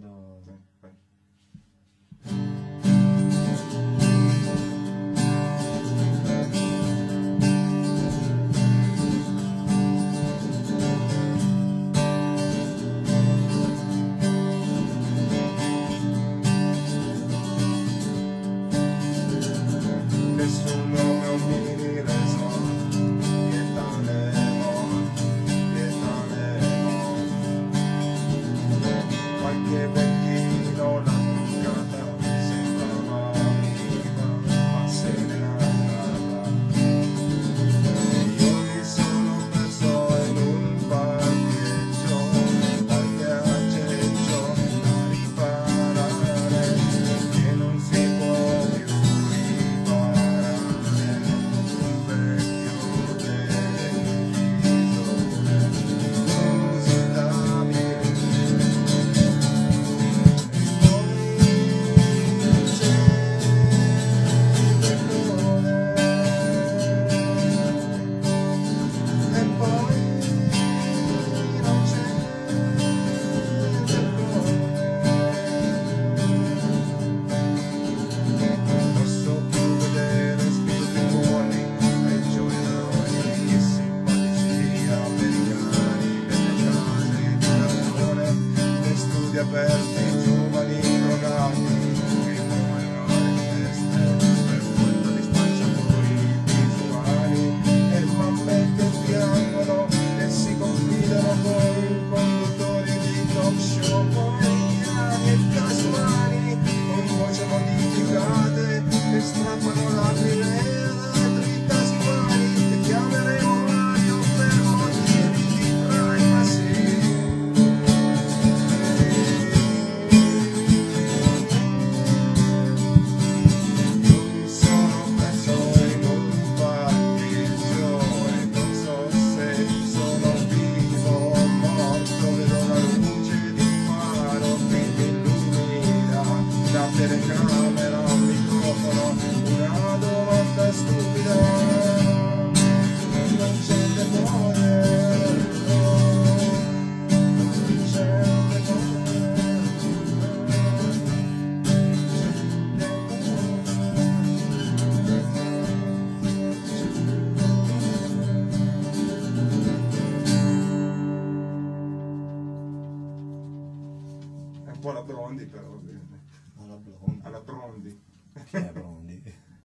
Cuando perto. un po' alla Brondi però. Alla Brondi. Alla Brondi. Chi è Brondi?